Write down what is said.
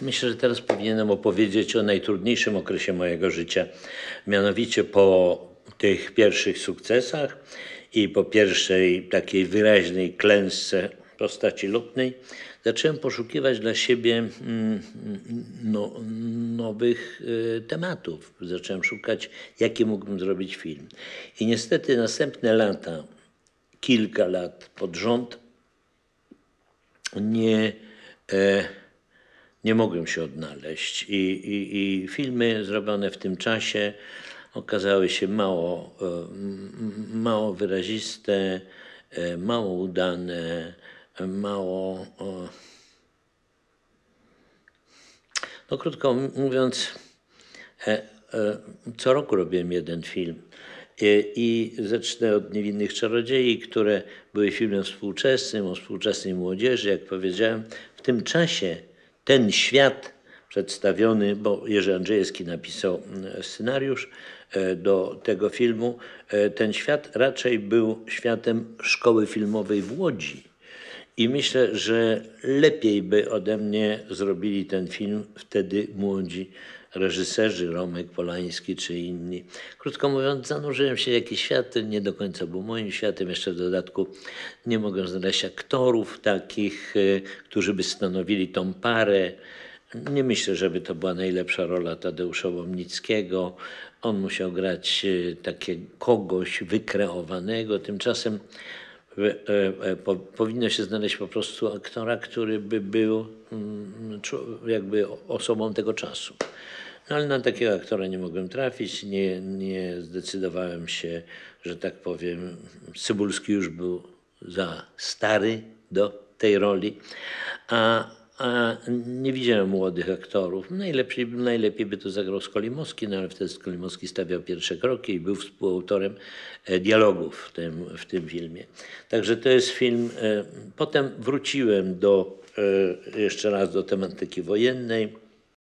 myślę, że teraz powinienem opowiedzieć o najtrudniejszym okresie mojego życia. Mianowicie po tych pierwszych sukcesach i po pierwszej takiej wyraźnej klęsce postaci lotnej zacząłem poszukiwać dla siebie mm, no, nowych y, tematów. Zacząłem szukać, jaki mógłbym zrobić film. I niestety następne lata, kilka lat pod rząd, nie, e, nie mogłem się odnaleźć. I, i, I filmy zrobione w tym czasie okazały się mało, e, mało wyraziste, e, mało udane, e, mało. No, krótko mówiąc, co roku robiłem jeden film. I zacznę od Niewinnych Czarodziei, które były filmem współczesnym, o współczesnej młodzieży. Jak powiedziałem, w tym czasie ten świat przedstawiony, bo Jerzy Andrzejewski napisał mm, scenariusz e, do tego filmu, e, ten świat raczej był światem szkoły filmowej w Łodzi. I myślę, że lepiej by ode mnie zrobili ten film wtedy młodzi reżyserzy, Romek Polański czy inni. Krótko mówiąc, zanurzyłem się w jakiś świat, nie do końca był moim światem. Jeszcze w dodatku nie mogłem znaleźć aktorów takich, y, którzy by stanowili tą parę. Nie myślę, żeby to była najlepsza rola Tadeusza Łomnickiego. On musiał grać y, takie kogoś wykreowanego. Tymczasem e, e, powinno się znaleźć po prostu aktora, który by był mm, czu- jakby osobą tego czasu. No ale na takiego aktora nie mogłem trafić, nie, nie zdecydowałem się, że tak powiem, Cybulski już był za stary do tej roli, a, a nie widziałem młodych aktorów. Najlepiej, najlepiej by to zagrał Skolimowski, no ale wtedy Skolimowski stawiał pierwsze kroki i był współautorem e, dialogów w tym, w tym filmie. Także to jest film. e, Potem wróciłem do, e, jeszcze raz do tematyki wojennej.